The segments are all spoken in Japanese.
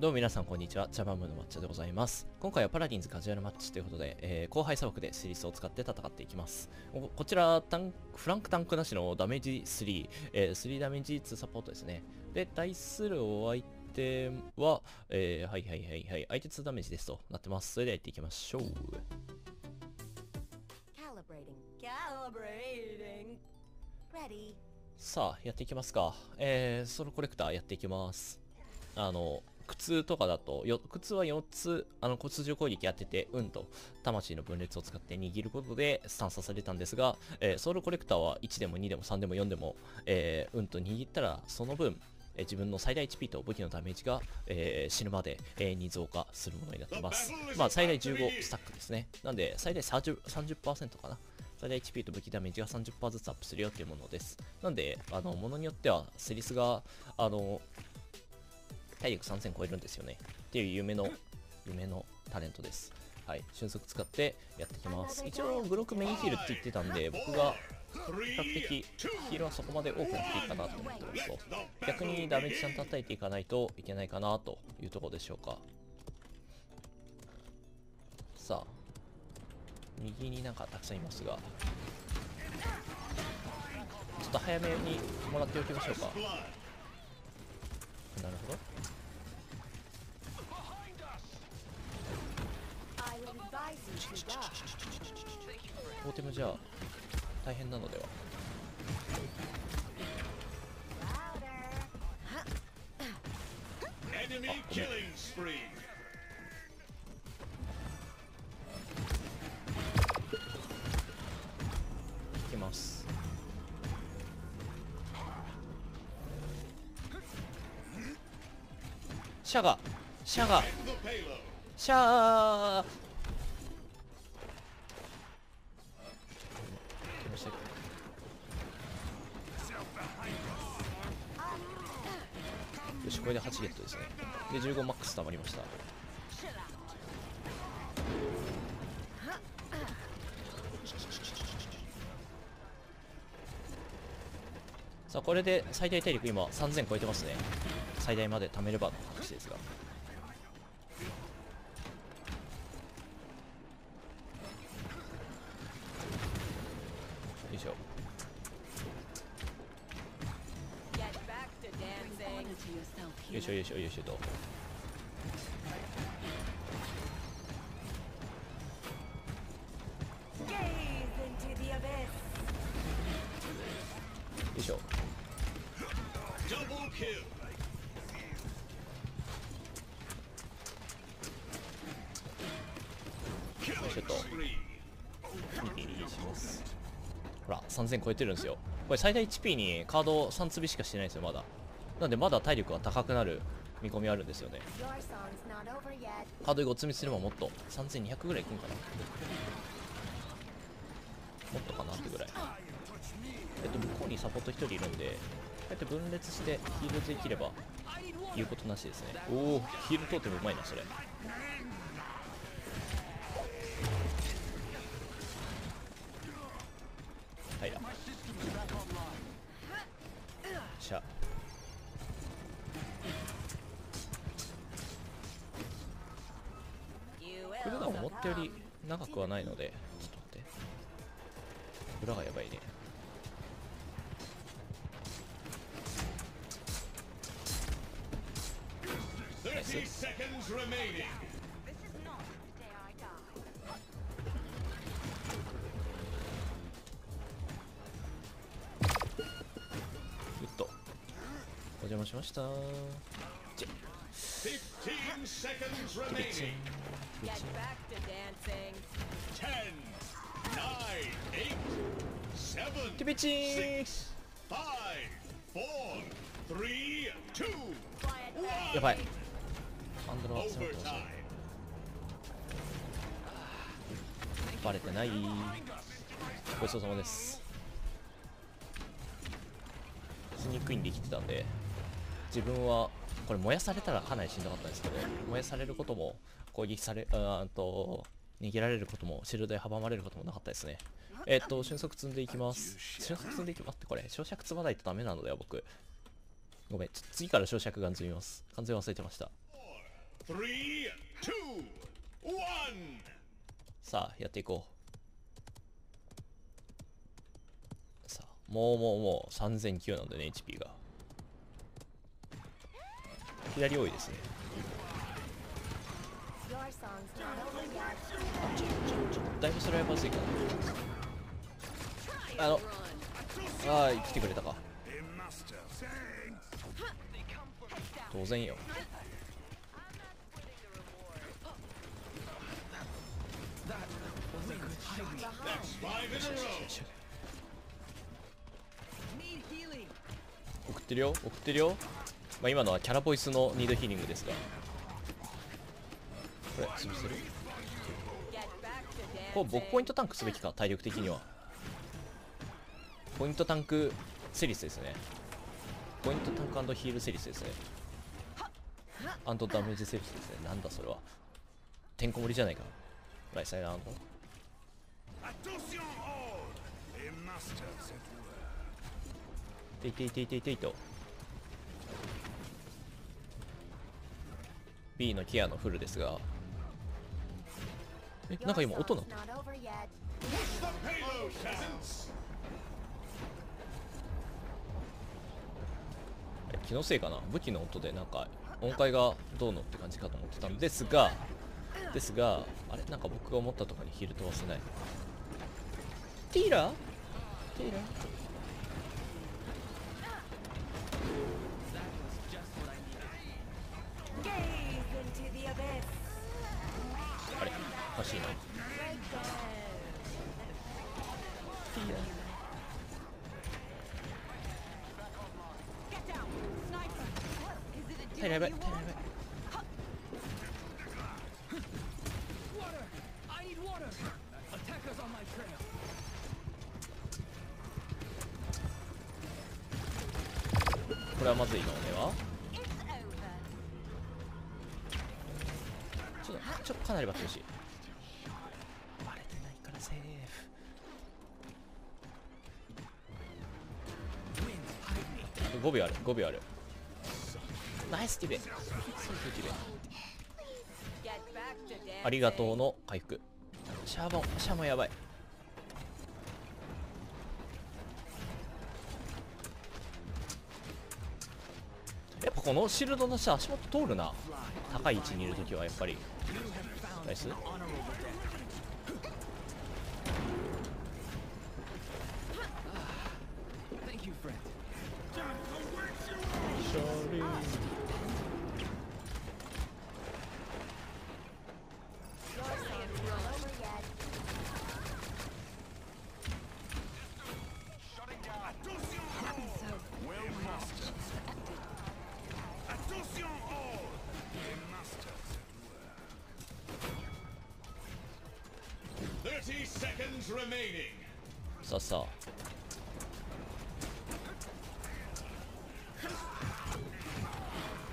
どうも皆さんこんにちは、ジャバムの抹茶でございます。今回はパラディンズカジュアルマッチということで、えー後輩砂漠でシリスを使って戦っていきます。ここちらタン、フランクタンクなしのダメージ3、えー3ダメージ2サポートですね。で、対するお相手は、えーはいはいはいはい、相手2ダメージですとなってます。それではやっていきましょう。Calibrating. Calibrating. Ready. さあ、やっていきますか。えー、ソロコレクターやっていきます。あの、靴とかだと、よ靴は4つ、あの、骨上攻撃やってて、運と魂の分裂を使って握ることでスタンさされたんですが、えーソウルコレクターは1でも2でも3でも4でも、えー運と握ったら、その分、えー自分の最大 HP と武器のダメージが、えー死ぬまで永遠に増加するものになってます。まあ、最大15スタックですね。なんで、最大 30%, 30%かな。最大 HP と武器ダメージが30%ずつアップするよっていうものです。なんで、あの、ものによっては、セリスが、あの、体力3000超えるんですよね。っていう夢の、夢のタレントです。はい。瞬足使ってやっていきます。一応、グロックメインヒールって言ってたんで、僕が比較的ヒールはそこまで多くなっていいかなと思ってますと。逆にダメージちゃんと叩いていかないといけないかなというところでしょうか。さあ、右になんかたくさんいますが、ちょっと早めにもらっておきましょうか。なるほど。トーテムじゃあ大変なのでは Louder. シャガシャガシャー。来ましたよしこれで8ゲットですね。で15マックス溜まりました。さあこれで最大体力今3000超えてますね。最大まで貯めれば。しいですがよいしょよいしょよいしょよいしょと。よいしょ。Double kill. よいしますほら3000超えてるんですよ。これ最大 HP にカード3つびしかしてないんですよまだ。なんでまだ体力が高くなる見込みあるんですよね。カード5つ見すればもっと。3200ぐらいいくんかな。もっとかなってぐらい。えっと向こうにサポート1人いるんでこうやって分裂してヒールできれば言うことなしですね。おおヒール通ってもうまいなそれ。ったより長くはないのでちょっと待って。裏がやばいね。30 seconds remaining. うっとお邪魔しました。チェ15 seconds remaining. Get back to dancing. 10, 9, 8, 7, キビチン 5, 4, 3, 2, やばいハンドルは強かった overtime. バレてないごちそうさまです。スニークインできてたんで。自分はこれ燃やされたらかなりしんどかったんですけど燃やされることも攻撃されあーあと逃げられることもシールドで阻まれることもなかったですね。えっと瞬足積んでいきます。瞬足積んでいきますってこれ小尺積まないとダメなのでは僕。ごめん次から小尺ガン積みます。完全忘れてました。Three, two, one. さあやっていこう。さあもうもうもう3009なんでね HP が左多いですね。だいぶそれはまずいかなあのああ来てくれたか。当然よ.送ってるよ送ってるよまあ今のはキャラボイスのニードヒーリングですがこれ潰せる？こう僕ポイントタンクすべきか体力的には。ポイントタンクセリスですね。ポイントタンクヒールセリスですね。アンドダメージセリスですね。なんだそれは。てんこ盛りじゃないか。ライサイランド。Attention all. A master set ていていていていていと。B のケアのフルですが。えなんか今音な song's not over yet. The payload, peasants. え気のせいかな？武器の音でなんか音階がどうのって感じかと思ってたんですがですがあれ？なんか僕が思ったところにヒール飛ばせないティーラー？ティーラー？欲しいな。これはまずいの俺はちょっとかなりバッてし。5秒ある。5秒ある。ナイスティベありがとうの回復。シャーボン。シャーボンやばい。やっぱこのシールドの下足元通るな。高い位置にいるときはやっぱり。ナイス Thank you, friend. Your song's not over yet. Attention all. A master set Thirty seconds remaining. さあさあ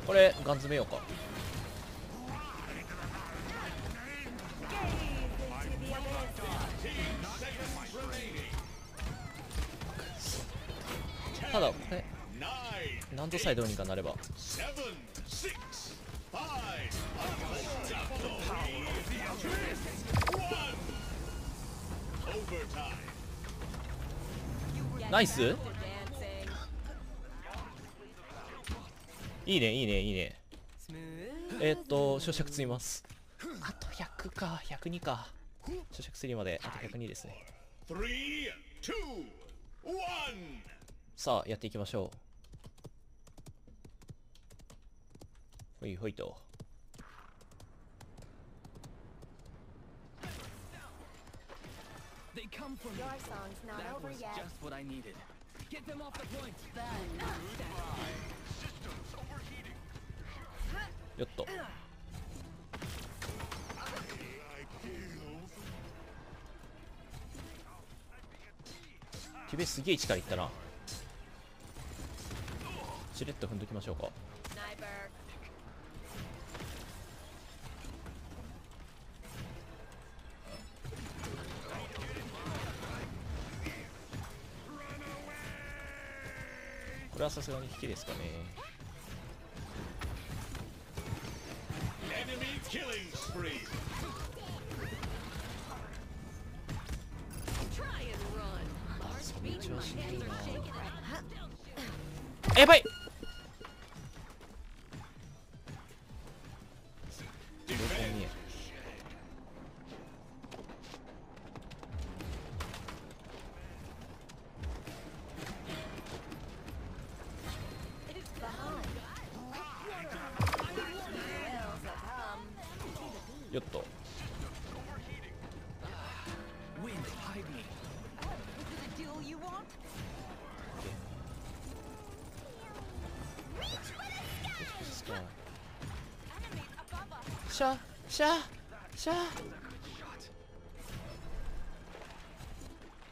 これガン詰めようか。ただこれントさどうにかなれば。ナイス？いいねいいねいいね。え、っと焼灼積みます。あと100か102か。焼灼3まであと102ですね。さあやっていきましょう。ほいほいと。よっと手べすげえ力いったな。シュレット踏んどきましょうか。はさすがに引きですかね。やばいシャーシャー。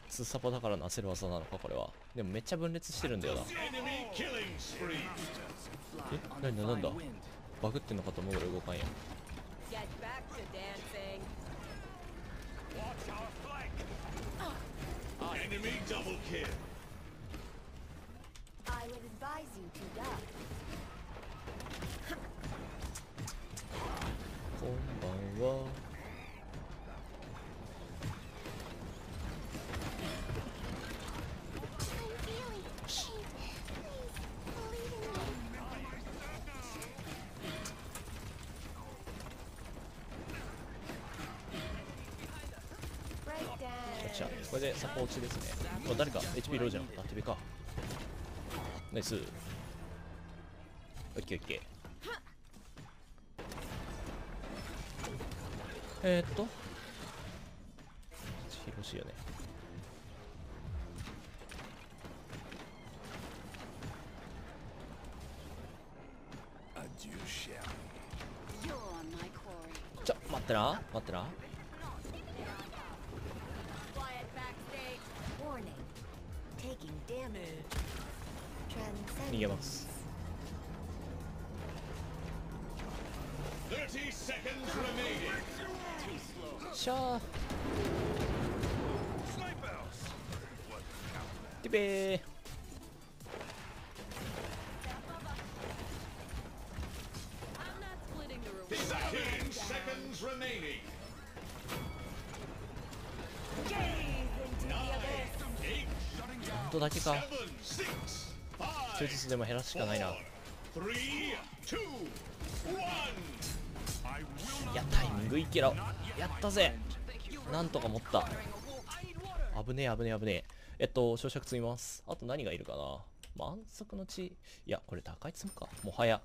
ツーサパだからなせる技なのかこれは。でもめっちゃ分裂してるんだよな。え？っ何だ？何だ？バグってんのかと思うぐらい動かんや。エネミーダブルキル。はじゃこれでサポ落ちですね。あ誰か？HP ローじゃなかった TV か。ナイス。オッケーオッケー。え、っと。広しいよね。じゃ待ってな。待ってな。逃げます。しょう。ティベどだけか。数日でも減らすしかないな。グいいけろやったぜ。なんとか持った.危ねえ危ねえ危ねえ。えっと小尺積みます。あと何がいるかな。満足の地。いやこれ高い積むか。もはや。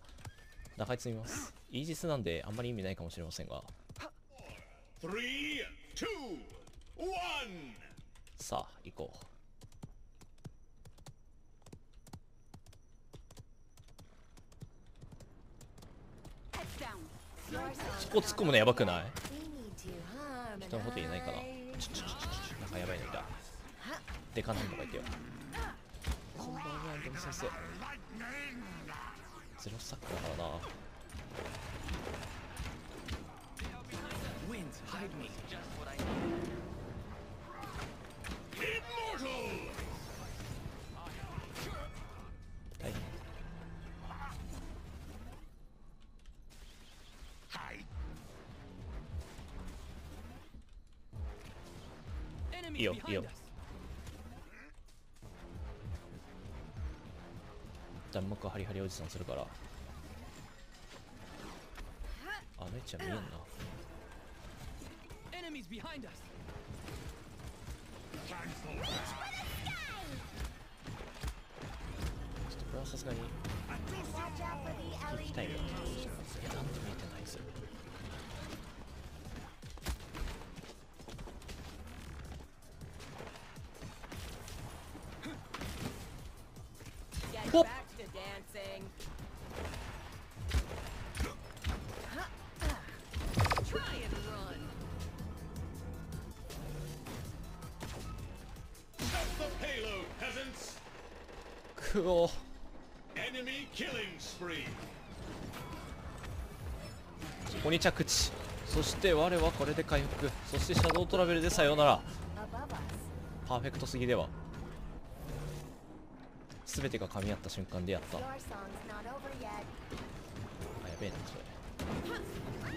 高い積みます。イージスなんであんまり意味ないかもしれませんが.さあ行こう Heads down. Your そこ突っ込むのやばくない？人のこと言えないかなちょちょちょちょなんかやばいのいた。でかなんとか言ってよ。こんばんはでも先生ゼロスタックだからな。Enemies Io, behind io. us. 弾幕ハリハリおじさんするからあの位置は見えんな.ちょっとこれはさすがに聞きたい.いやなんと見えてないですよくお Enemy killing spree. ここに着地。そして我はこれで回復。そしてシャドウトラベルでさようなら.パーフェクトすぎでは。全てが噛み合った瞬間でやった。あ.やべえなそれ。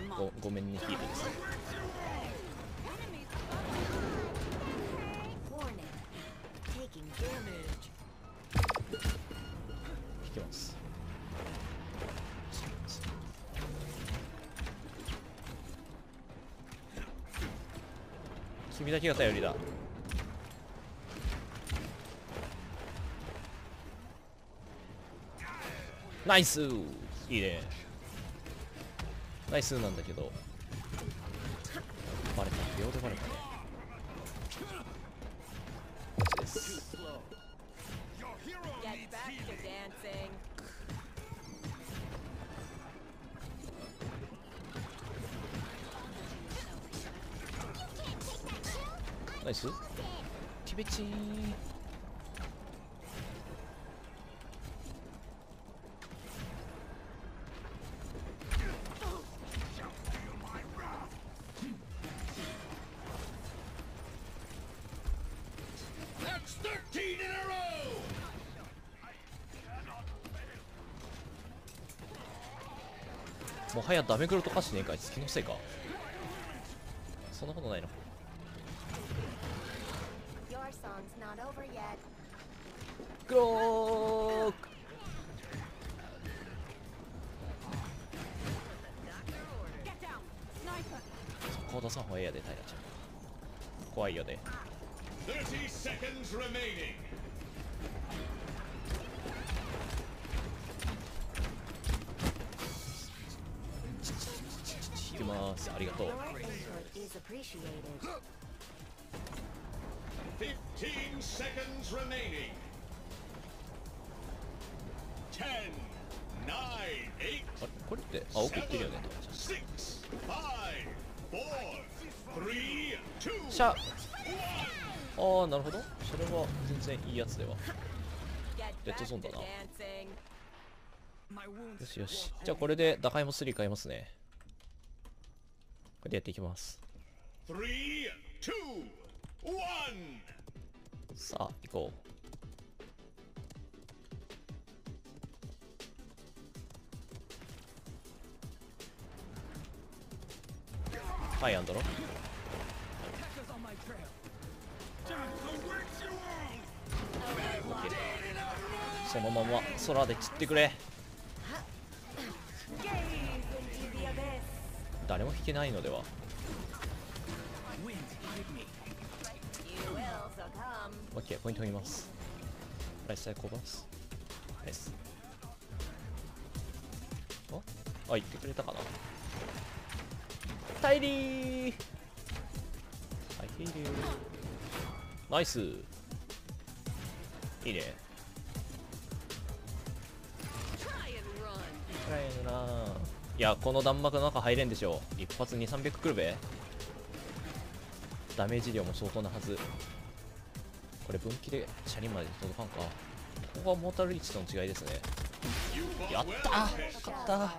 ごごめんねヒールですきます。君だけが頼りだ。ナイス。いいね。ナイスなんだけど。ナイスティベチーー That's 13 in a row! もはやダメグロと化しねえかいつ気のせいかそんなことないの song's not over yet. グローク Get down. Sniper. そこを出さん方がええやで平ちゃん怖いよね30 seconds remaining. 引きますありがとう15 seconds remaining. 10, 9, 8, あれこれってあ奥行ってるよね 6, 5, 4, 3, 2, シャああなるほどそれは全然いいやつでは back zoom to that out. dancing. My wounds よしよしじゃあこれで打開も3買いますねこれでやっていきます 3, 2, 1. さあ行こう。はいアンドロ。そのまま空で散ってくれ。誰も引けないのでは。ッケーポイント見ます。ライスサイコバス。ナイスああ言ってくれたかな。タイリー。I heal you ナイス。いいね。いやこの弾幕の中入れんでしょう。一発2300くるべ。ダメージ量も相当なはず。これ分岐で車輪まで届かんか。ここはモータルリーチとの違いですね。やっ.た Shall 勝った.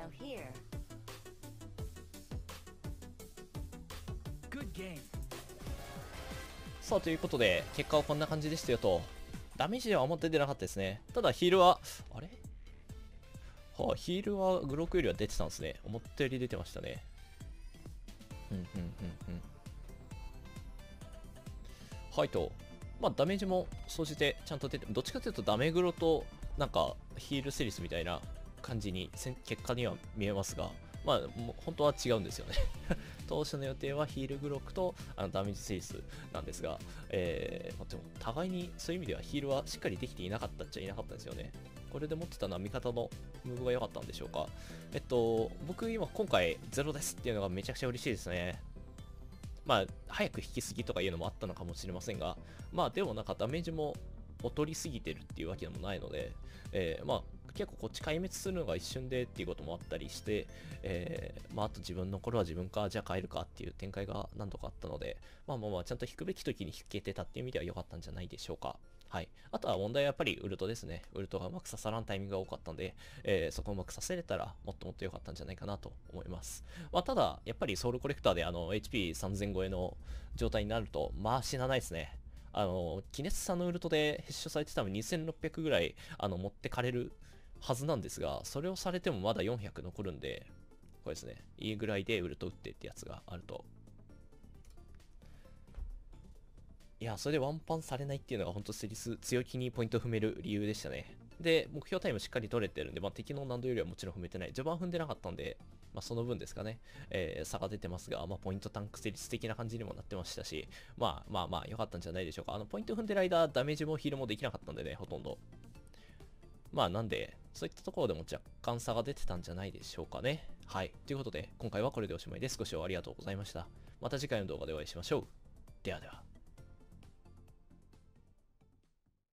さあということで結果はこんな感じでしたよと。ダメージではあんま出てなかったですね。ただヒールはあれ？はあヒールはグロークよりは出てたんですね。思ったより出てましたね。うんうんうんうん。はいとまあダメージも総じてちゃんと出てどっちかというとダメグロとなんかヒールセリスみたいな感じに結果には見えますがまあ本当は違うんですよね 当初の予定はヒールグロックとあのダメージセリスなんですが、えーでも互いにそういう意味ではヒールはしっかりできていなかったっちゃいなかったんですよね。これで持ってたのは味方のムーブが良かったんでしょうか。えっと、僕今今回ゼロですっていうのがめちゃくちゃ嬉しいですね。まあ、早く引きすぎとかいうのもあったのかもしれませんが、まあでもなんかダメージも劣りすぎてるっていうわけでもないので、えーまあ結構こっち壊滅するのが一瞬でっていうこともあったりして、えーまああと自分の頃は自分か、じゃあ変えるかっていう展開が何度かあったので、まあまあまあちゃんと引くべき時に引けてたっていう意味では良かったんじゃないでしょうか。はい。あとは問題はやっぱりウルトですね。ウルトがうまく刺さらんタイミングが多かったんで、えーそこをうまくさせれたらもっともっと良かったんじゃないかなと思います。まあただ、やっぱりソウルコレクターであの HP3000 超えの状態になると、まあ死なないですね。あの、キネスさんのウルトでヘッショされて多分2600ぐらいあの持ってかれるはずなんですが、それをされてもまだ400残るんで、これですね。いいぐらいでウルト打ってってやつがあると。や、それでワンパンされないっていうのが本当セリス強気にポイント踏める理由でしたね。で、目標タイムしっかり取れてるんで、まあ、敵の難度よりはもちろん踏めてない。序盤踏んでなかったんで、まあ、その分ですかね、えー差が出てますが、まあ、ポイントタンク成立的な感じにもなってましたし、まあまあまあ、良かったんじゃないでしょうか。あの、ポイント踏んでる間、ダメージもヒールもできなかったんでね、ほとんど。まあ、なんで、そういったところでも若干差が出てたんじゃないでしょうかね。はい。ということで、今回はこれでおしまいです。ご視聴ありがとうございました。また次回の動画でお会いしましょう。ではでは。